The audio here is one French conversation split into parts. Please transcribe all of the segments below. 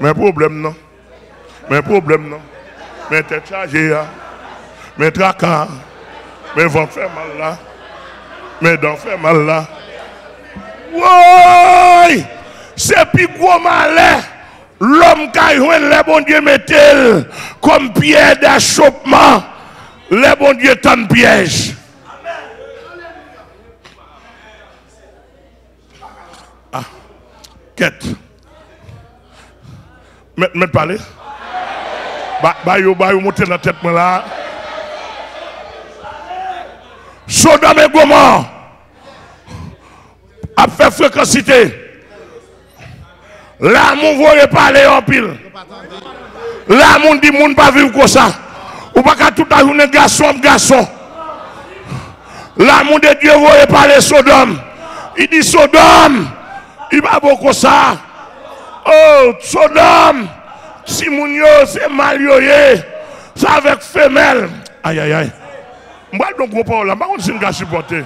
Mais problème non. Mais problème non. Mais tête chargée. Mais tracas. Mais vent fait mal là. Mais dents fait mal là. Oui! C'est plus gros malin. L'homme qui a le bon Dieu mettait comme pierre d'achoppement. Le bon Dieu tant piège. Ah, quête. Mettre parler. Yo, bah, yo, montez dans la tête, là. Sodome et Gomorrhe a fait fréquencité. Là, mon voyez parler en pile. Là, mon dit, mon pas vivre comme ça. Ou pas qu'à tout à journée, garçon, garçon. Là, mon de Dieu, voyez parler Sodome. Il dit Sodome. Il va beaucoup ça. Oh, Sodome. Si mon yo, c'est mal C'est avec femelle. Aïe, aïe, aïe. Moi, donc, gros parole là. Je ne supporter.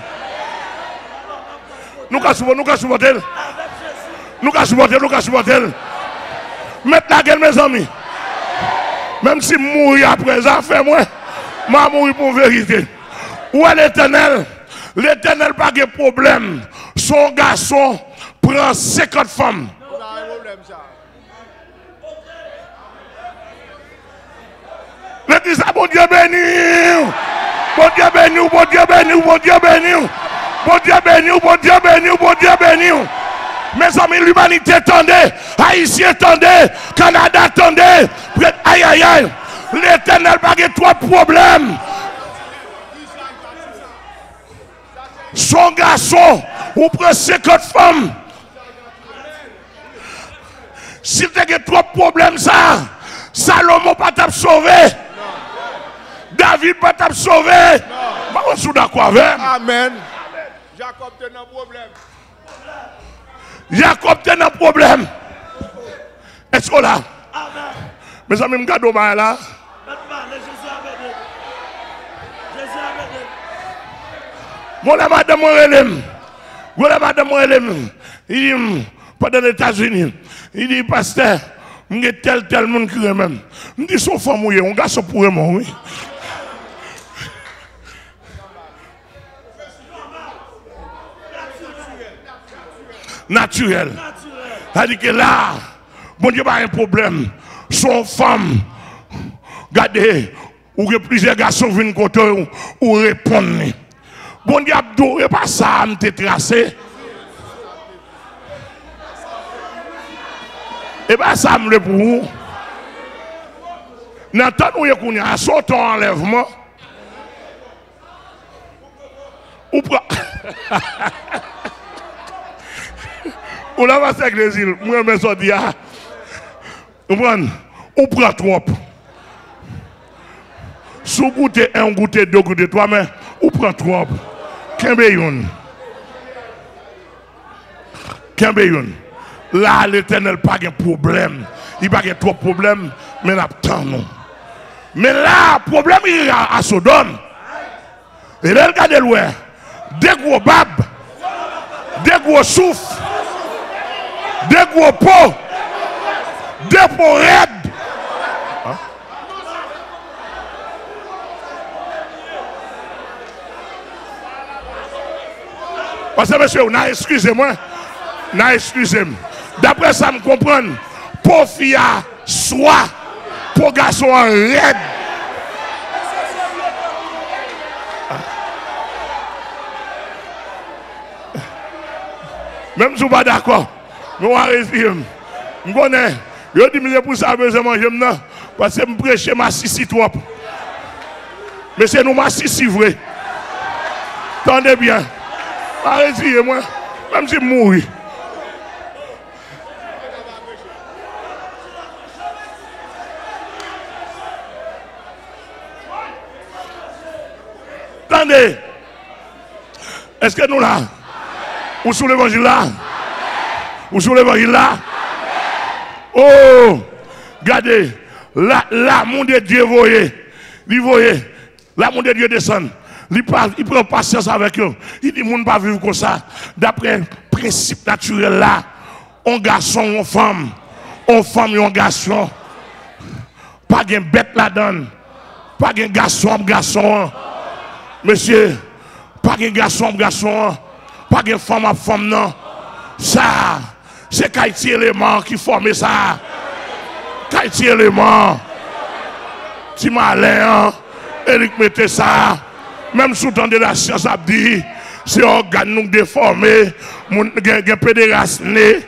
Nous qu'à supporter, nous qu'à supporter. Nous qu'à supporter, nous qu'à supporter. Mettez la gueule, mes amis. Même si mourir après ça, fait moi. Je mourir pour vérité. Où est l'éternel? L'éternel pas de problème. Son garçon prend 50 femmes. Le ça, bon Dieu béni. Bon Dieu béni, bon Dieu béni, bon Dieu béni. Bon Dieu béni, bon Dieu béni, bon Dieu béni. Mes amis, l'humanité attendait, Haïtien attendait, Canada attendait. Aïe, aïe, aïe. L'éternel de trois problèmes. Son garçon, ou prend 50 femmes. Si tu as trois problèmes, ça, Salomon pas t'a sauvé. David pas t'a sauvé. Je suis d'accord avec. Amen. Jacob a un problème. Jacob a un problème. Est-ce que là? Mes amis, je regarde là. Mon madame Morelem, mon madame dit, pendant les États-Unis, il dit, pasteur, il y a tel, tel monde qui même. Il dit, son femme, oui, on garçon pour moi, oui. Naturel. C'est-à-dire que là, bon Dieu, pas un problème. Son femme, regardez, ou que plusieurs garçons viennent côté ou répondre. Bon Dieu, pas ça, me tracé. Et pas ça, me le pour vous. Nathan, où est-ce qu'on a son enlèvement? Ou pas? Ou la va avec les îles, moi, je me dis, ah, ou prend trop. Sous goûter un, goûter deux, goûter trois, mais ou prend trop. Kembe yon. Là, l'éternel pas de problème. Il pas de trop de problème, mais il a tant non. Mais là, le problème il est à Sodome. Et là, regardez loin. Des gros bab, des gros souffles, des gros pots, des pots raides. Parce que monsieur, excusez-moi, excusez-moi. D'après ça, me comprendre, fille soit, pour garçon raide. Même si vous pas d'accord, nous allons respirer. Je connais. Je dis que pour ça, je manger maintenant. Parce que je prêche ma sissi trop. Mais c'est nous ma sissi vrai. Tendez bien. Arrêtez moi. Même si je mourir. Attendez. Est-ce que nous là? Ou sous l'évangile là? Ou sous l'évangile là? Oh! Regardez. Là, l'amour de Dieu, voyez. Il voyez. L'amour de Dieu descend. Il, prend patience avec eux. Il dit, monde pas vivre comme ça. D'après principe naturel là, un garçon, une femme, On femme, un garçon. Pas de bête là-dedans. Pas de garçon, garçon. Monsieur, pas de garçon, garçon. Pas de femme à femme, non. Ça, c'est Kaiti élément qui forme ça. Kaiti élément. Tu malin, Eric mettez ça. Même sous temps de la science a dit, c'est organe nous déformé, a pédéraste né,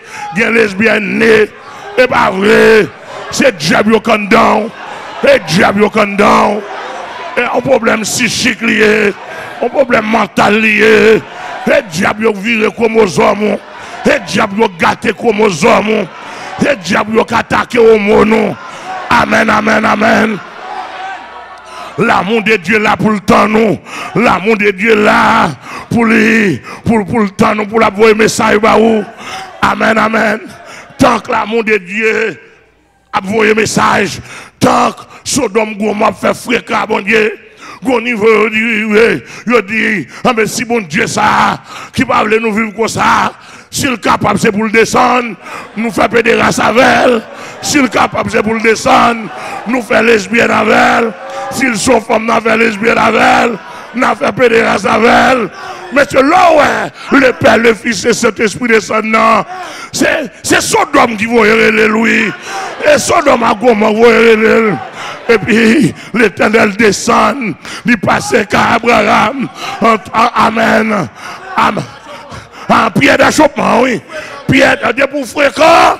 a lesbienne né, et pas vrai, c'est diable qui est et diable qui est et un problème psychique lié, un problème mental lié, et diable vire chromosome, et diable gâté chromosome, et diable attaqué au mono. Amen, amen, amen. L'amour de Dieu là pour le temps nous. L'amour de Dieu là pour lui, pour, pour le temps nous, pour la voix message. Amen, amen. Tant que l'amour de Dieu a envoyé message, tant que Sodome Goma fait fréquent, bon Dieu. Gon niveau, il dit, ah mais si bon Dieu ça, qui va nous vivre comme ça, s'il est capable, c'est pour le descendre, nous faire pédérasse avec elle. S'il est capable, c'est pour le descendre, nous faire lesbienne avec elle. S'ils sont femmes, nous faire lesbienne avec elle. Nous faire pédérasse avec elle. Mais là ouais, le Père, le Fils et cet Esprit descendant. C'est, Sodome qui va les Louis. Et Sodome Goma va et puis l'éternel descend, il passe qu'à Abraham. Amen. Amen. Ah, pierre d'achoppement, oui. Pierre de pour fréquent.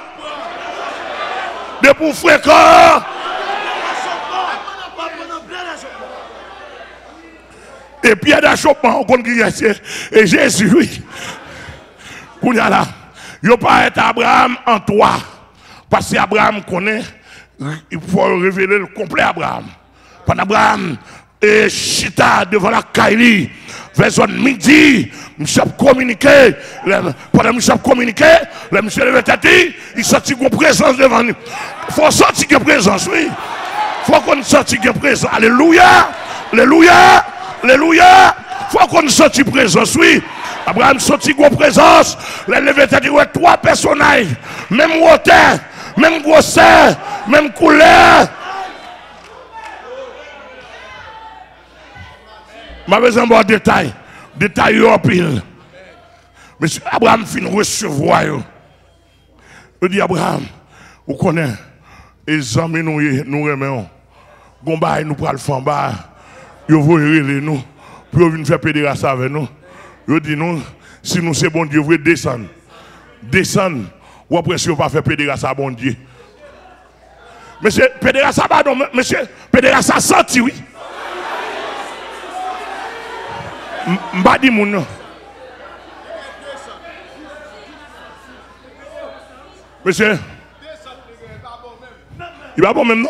De pour fréquent. Et pierre d'achoppement, on connaît Et Jésus, oui. Qu'on y a là. Il pas être Abraham en toi. Parce qu'Abraham connaît, il faut révéler le complet Abraham. Pendant Abraham, et chita devant la Kaili, vers midi, monsieur communiqué, pendant monsieur communiqué, le monsieur levé tête, il sortit une présence devant nous. Il faut sortir une présence, oui. Il faut qu'on sorte une présence. Alléluia, Alléluia, Alléluia. Faut qu'on sorte présence, oui. Abraham sortit une présence, le levé tête, trois personnages, même hauteur, même grosseur, même couleur. Je besoin de détail. Détail en pile. Monsieur Abraham fin recevoir. Je dis Abraham, vous connaissez, les amis nous nous. Gomba nous pral faire bas. Yo voyez nous pour venir faire pédération avec nous. Je dis nous si nous c'est bon Dieu, vous descendre. Descendre ou après si on pas faire pédération à bon Dieu. Monsieur pédération pardon, monsieur pédération senti oui. Mba di moun non. Monsieur, il va bon même non?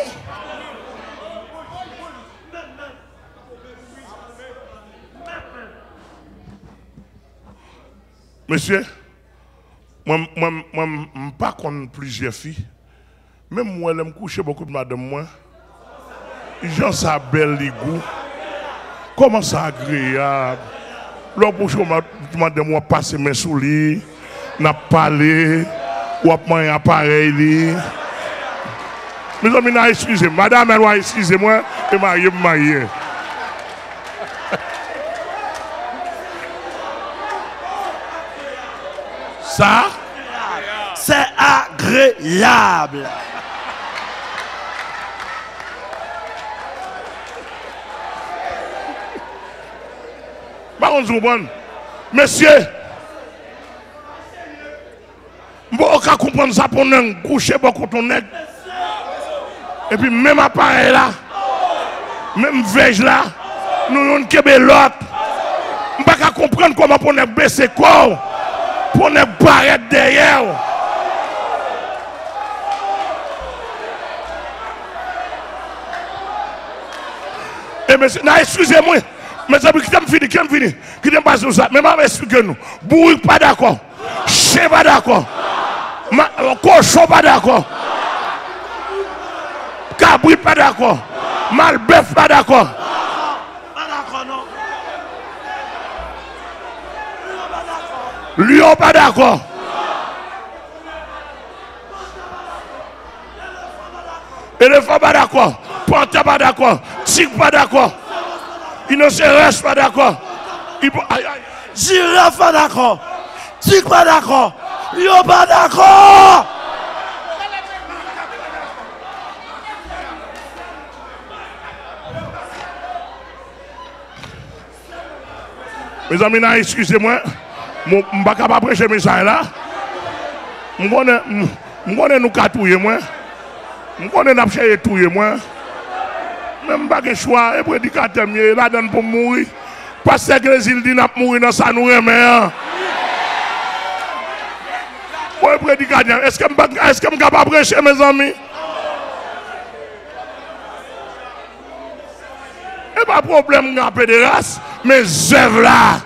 Monsieur, moi, moi, moi, pas contre plusieurs filles. Même moi, je me couche beaucoup de madame moi. Jean ça belle les. Comment ça agréable. L'autre jour, je demande moi passer mes souliers, n'a parlé, ou à un appareil. Mes amis, excusez Madame, excusez-moi, et marié, marié. C'est agréable. Monsieur, je ne comprendre ça pour nous coucher beaucoup ton nez. Et puis même appareil là, même veille là, nous un l'autre. Je ne comprendre comment pour nous baisser corps, pour nous paraître derrière. Excusez-moi. Mais ça qui t'aime fini, qui t'aime fini, qui t'aime passer ça. Mais maman explique nous. Bourri pas d'accord. Chien pas d'accord. Euh, cochon pas d'accord. Cabri pas d'accord. Malbœuf pas d'accord. Pas d'accord, non. Lion pas d'accord. Éléphant pas d'accord. Panther pas d'accord. Tigre pas d'accord. Rhinocéros pas d'accord. Girafe pas d'accord. Tigre pas d'accord. Lion pas d'accord. Mes amis, excusez-moi. Je ne suis pas capable de prêcher mes message là. Je connais nous catouiller moi. Je connais nous chercher touiller moi. Même pas de choix et prédicateur mieux là donne pour mourir. Parce que mourir dans. Ouais, prédicateur, est-ce que je suis capable de prêcher mes amis? Et pas problème dans pédérace, mais œuvres là.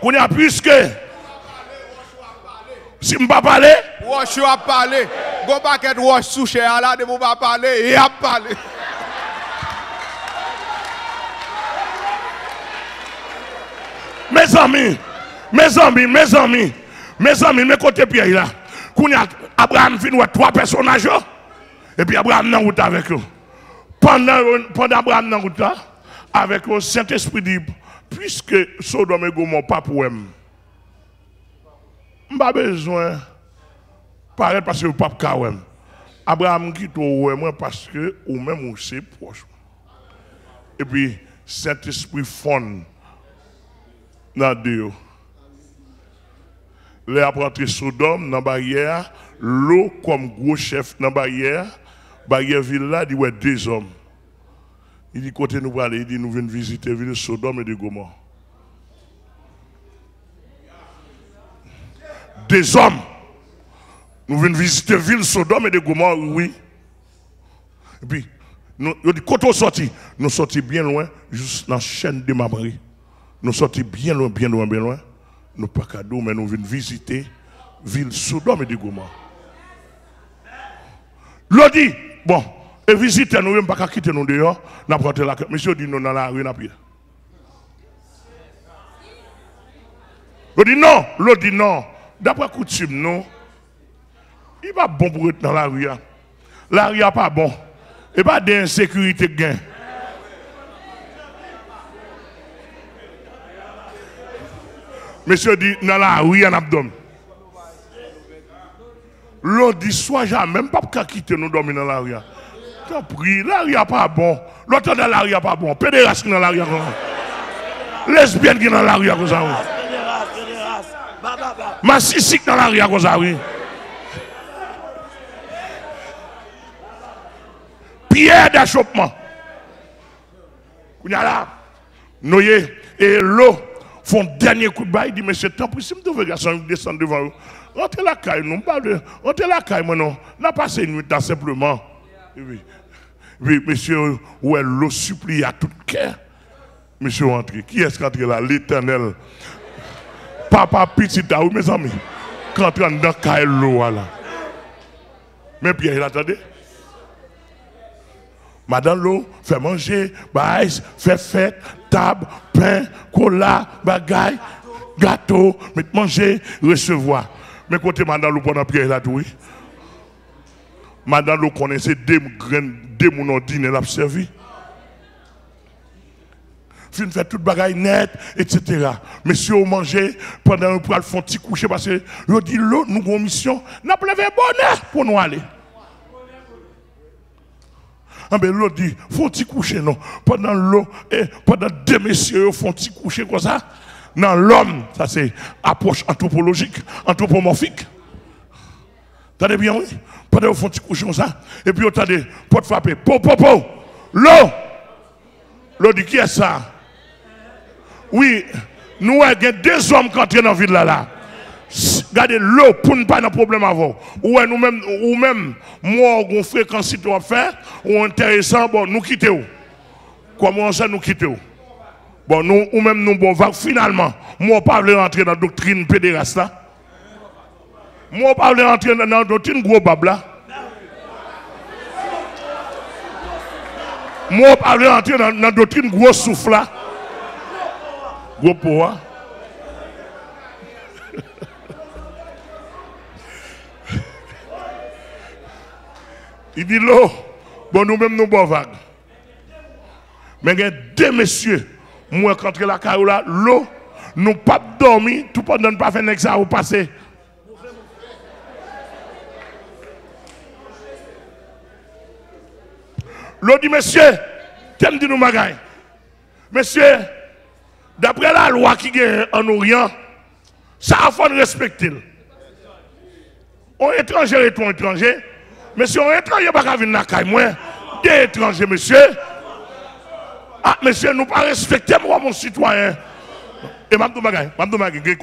Qu'on a puisque si je ne pas parler, Wash a parlé. Go back and wash sous cher là, de vous pas parler. Il a parlé. mes amis, mes amis, mes amis, mes amis, mes côtés pieds là. Qu'on a Abraham ouais, trois personnages et puis Abraham dans route avec eux. Pendant pendant Abraham dans route là, avec le Saint-Esprit dit puisque Sodome et Gomorrhe pas pour eux. Pas besoin paraître parce que pas ka ouais. Abraham quitte moi parce que ou même ou c'est proche. Et puis Saint-Esprit fond dans Dieu. Les après Sodome dans la barrière, l'eau comme gros chef dans la barrière, barrière ville là, dit ouais deux hommes. Il dit côté nous aller, il dit nous venons visiter ville de Sodome et de Gomorrhe. Deux hommes. Nous venons visiter ville Sodome et de Gomorrhe, oui. Et puis, nous, il dit, quand on sorti, nous sortis bien loin, juste dans la chaîne de Mabri. Nous sortis bien loin, bien loin, bien loin. Nous pas cadeau, mais nous venons visiter ville Sodome et de Gomorrhe. L'on dit, bon, et visiter, nous ne pouvons pas quitter nous dehors, nous la Monsieur dit, nous dans la rue, nous. L'on dit non, l'on dit non. D'après coutume, non. Il pas bon pour être dans la rue. hein. La rue n'est pas bon. Et pas d'insécurité gain. Monsieur dit, dans la rue, il a un abdomen. L'autre dit, soit jamais, même pas quitter nous dormir dans la rue. T'en prie, la rue n'est pas bon. L'autre dans la rue n'est pas bon. Pédéraste qui dans la rue. comme ça. Lesbienne qui dans la rue comme ça. oui. Fédéras, fédéras. Ba, ba, ba. Ma sisik dans la rue comme ça, oui. Pierre d'achoppement. Là, Noé et l'eau font dernier coup de bail. Il dit, monsieur, tant pis, si je devais garçon descendre devant vous. Rentrez la caille, non, pas de. Rentrez la caille, non. N'a passé une nuit là, simplement. Oui. Oui, monsieur, ouais, l'eau supplie à tout cœur? Monsieur, rentrez. Qui est-ce qui est là? L'éternel. Papa petit vous, mes amis. Quand est dans caille l'eau, là. Mais Pierre, il attendait. Madame l'eau, fait manger, baïs, fait fête, table, pain, cola, bagaille, gâteau, mettre manger, recevoir. Mais côté madame l'eau pendant Pierre là, tout, oui. Madame l'eau connaissait deux graines, deux mounons dîner l'a servi. Fin fait toute bagaille net, etc. Monsieur au manger, pendant un poil font petit coucher parce que je dis l'eau, nous avons mission, nous avons bonheur pour nous aller. Ah ben l'autre dit, faut t'y coucher, non. Pendant l'eau, et pendant deux messieurs, font t'y coucher comme ça. Dans l'homme, ça c'est approche anthropologique, anthropomorphique. T'as bien, oui? Pendant font t'y coucher comme ça. Et puis, des porte frapper. Po, po, po. L'eau. L'eau dit, qui est ça? Oui, nous avons deux hommes qui entrent dans la ville là. là. Regardez l'eau pour ne pas de problème avant. Ou nous même ou même moi on fréquence si à faire ou intéressant bon nous quitter. Comment ça nous quitter Bon nous ou même nous bon finalement moi pas rentrer dans la doctrine pédéraste. Moi, je pas entrer dans une gros babla. Moi, je pas entrer dans doctrine gros souffle. Gros poids. Il dit l'eau, bon nous-mêmes nous bon vague. Mais il y a deux messieurs, moi quand la caille là, l'eau, nous pas dormi, tout pendant pas faire ça au passé. L'eau dit, monsieur, t'aimes dit nous. Monsieur, d'après la loi qui est en Orient, ça a faut respecter. On étranger est un étranger. Monsieur, on étranger pas venir dans la moi. Des étrangers, monsieur. Ah, monsieur, nous pas respecter moi, mon citoyen. Et Mme Doumagay, Mme Doumagay, il y a des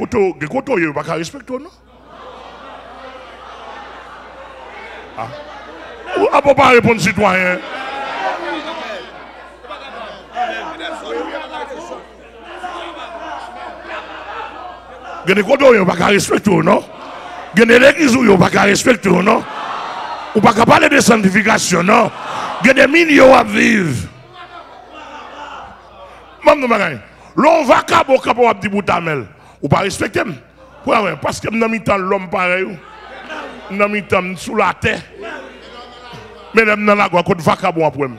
koto, il pas respecter, non? Ah. Ou ne peut pas répondre, citoyen? Il y a des koto, il pas respecter, non? Il y a des l'église, il pas respecter, non? Ou pas parler de sanctification, non? Il y a des millions à vivre. Mme Doumagay. L'on va cabo cabo à petit boutamel. Ou pas respecter Pourquoi Parce que nous avons l'homme pareil. Nous avons sous la terre. Mais nous avons la quoi, va cabo après.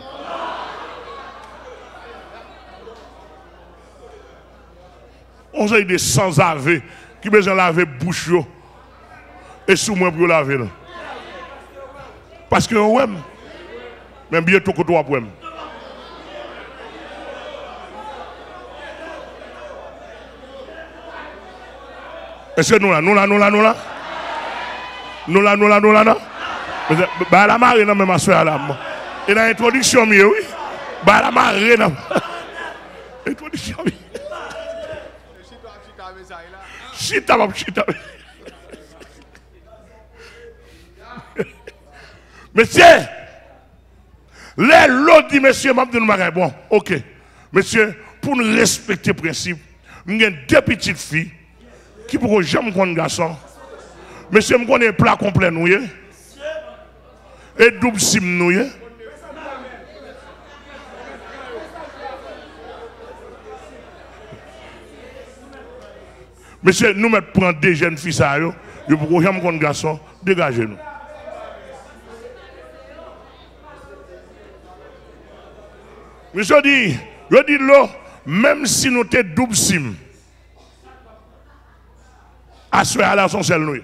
On a des sans laver qui besoin laver bouche et sous moi pour laver. Parce que ouais, même bientôt que toi après. Est-ce que nous là, nous là, nous là, nous là? Nous là, nous là, nous là, non? Bah la marée, non, mais ma soeur là. Et dans l'introduction, oui. Bah la marée, non? Introduction, oui. Monsieur, les l'autre dit, monsieur, m'a dit, bon, ok. Monsieur, pour nous respecter le principe, nous avons deux petites filles qui pour jamais connaître garçon. Monsieur, je connais plat complet nous et double sim nous Monsieur, nous mettons prendre des jeunes filles ça yo, yo pour jamais connaître garçon, dégagez nous. Monsieur dit, je dis même si nous sommes double sim, Assoir à la son seul nous.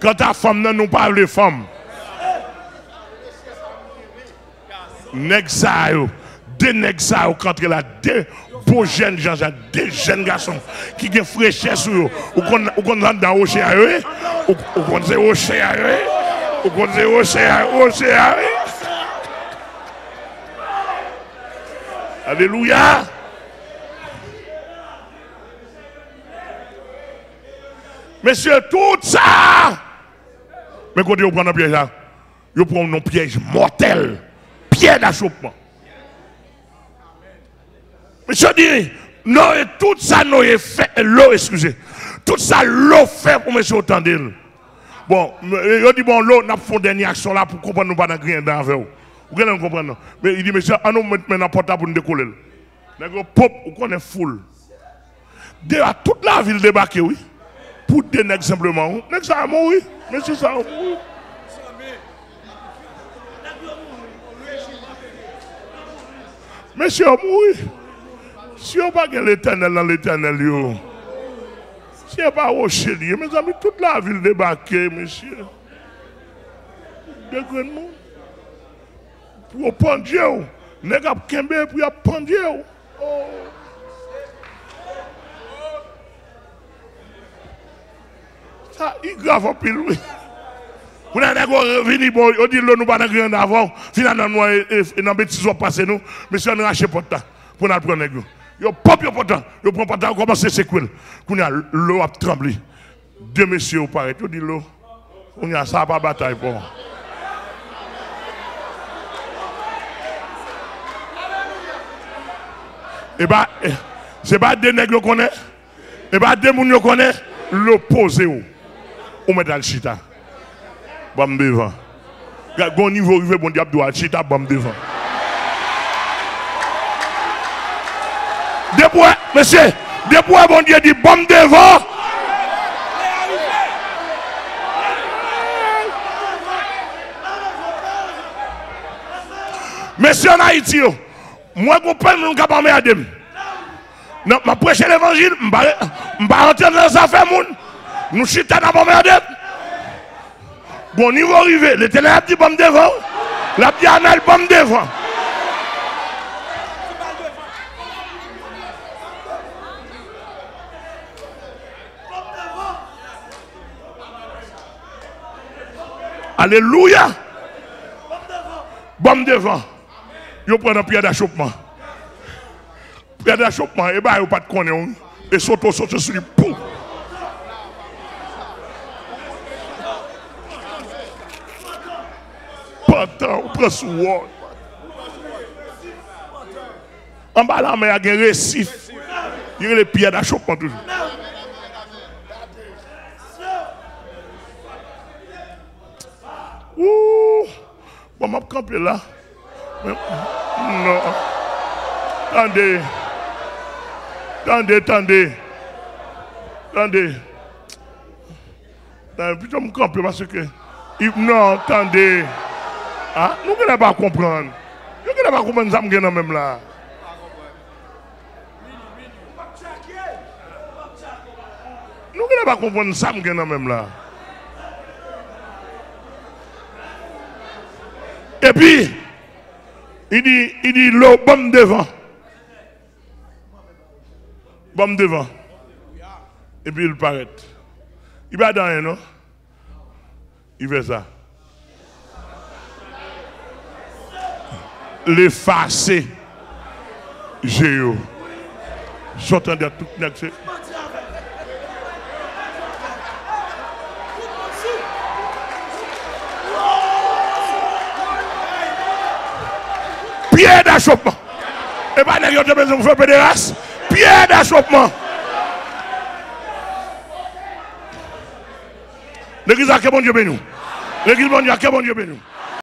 Quand ta femme ne nous parle de femme, yo, deux nèg ça yo quand il a deux beaux jeunes gens, deux jeunes garçons qui ont fraîcheur sur eux, ou qu'on rentre dans à eux, ou qu'on rocher à eux, ou qu'on à rocher à eux. Alléluia. Monsieur, tout ça. Mais quand vous prenez un piège là, vous prenez un piège mortel. Piège d'achoppement. Monsieur dit, non, tout ça, nous fait, l'eau, excusez. Tout ça, l'eau fait pour monsieur entendre. Bon, il dit, bon, l'eau, nous fait une action là pour comprendre nous pas dans rien dans vous. Vous allez comprendre. Mais il dit, monsieur, on nous met maintenant portable pour nous décoller. Nous pop, qu'on est full. De toute la ville débarquée, oui. Pour des nègres simplement. Nègres ça mouru. Monsieur ça mouru. Monsieur mouru. Si on pas l'éternel dans l'éternel, si on pas rocher, mes amis, toute la ville débarquée, monsieur. De monde pour prendre Dieu. Nèg a kembe pour prendre Dieu. Oh. Ça, il grave en pile, oui. Vous n'avez pas venu, on dit, nous pas dans grand avant, finalement, nous, dans bêtise, on nous, monsieur, on a racheté pour nous prendre. Yo pop yo potan, yo prend potan, commence à séquel. Qu'on a l'eau a tremblé. Deux messieurs, vous paraît, tout dit l'eau. On a ça pas bataille pour. Et bah, c'est pas des nègres qu'on connaît. Et bah, des gens qu'on connaît, l'opposé. On met dans le chita. Bam devant. Bon niveau, veut bon diable doit chita, bam devant. Depuis, monsieur, depuis, bon Dieu dit bombe devant. Monsieur en Haïti, moi, je ne nous pas emmerder. Non, je prêche l'évangile, je ne pas rentrer dans les affaires. Nous chutons dans pas. Bon niveau arrivé, les ténèbres dit bombe devant. La dit bombe devant. Alléluia. Bon devant. Yo prend un pierre d'achoppement. Pierre d'achoppement, et bah, yo pas de connaître. Et saute, saute sur lui. Poum. Pantan, ou prend sous word. En bas la y a un récif. Il y a les pierres d'achoppement Ouh, bon map kampe la. Non. Tande. Tande, tande. Tande. Tande, piton mou kampe parce ke. Non, tande. Ha, nou genè pa kompran. Nou genè pa kompran zam genè mèm la. Nou genè pa kompran zam genè mèm la. Et puis, il dit, il dit l'eau, bombe devant. Bombe devant. Et puis il paraît. Il va dans rien, non? Il fait ça. L'effacer. Géo. J'entends tout nèg, Pierre d'achoppement. Et pas nèg yo te besoin faire pédérace. Pierre d'achoppement. L'église a que bon Dieu béni. L'église a que bon Dieu béni.